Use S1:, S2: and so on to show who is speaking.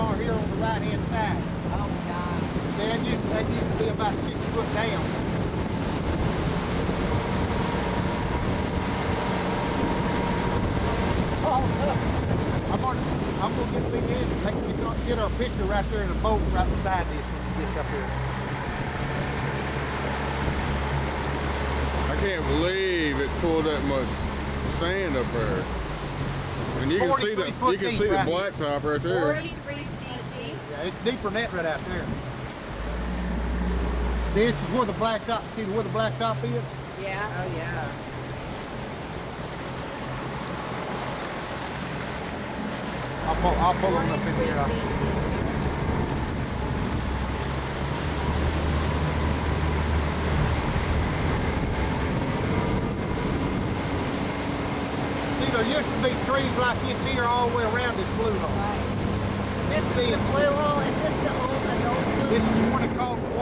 S1: on here on the right-hand side.
S2: Oh, God.
S1: They used, they used to be about six foot down. Oh, I'm gonna, I'm gonna get the in. We're get our picture right there in a boat right beside this when she gets up here.
S3: I can't believe it pulled that much sand up there. And you can see the 43 foot you can deep see the right here. blacktop right there.
S4: 43 feet deep.
S1: Yeah, it's deeper than that right out there. See, this is where the blacktop, see where the blacktop is?
S4: Yeah.
S2: Oh, yeah.
S1: I'll pull, I'll pull them up in here.
S4: Uh,
S1: there used to be trees like this here all the way around this blue hole.
S2: Right.
S1: This The is, blue
S2: hole, is this the old adult blue? this
S1: is one called Wallace Blue Hole.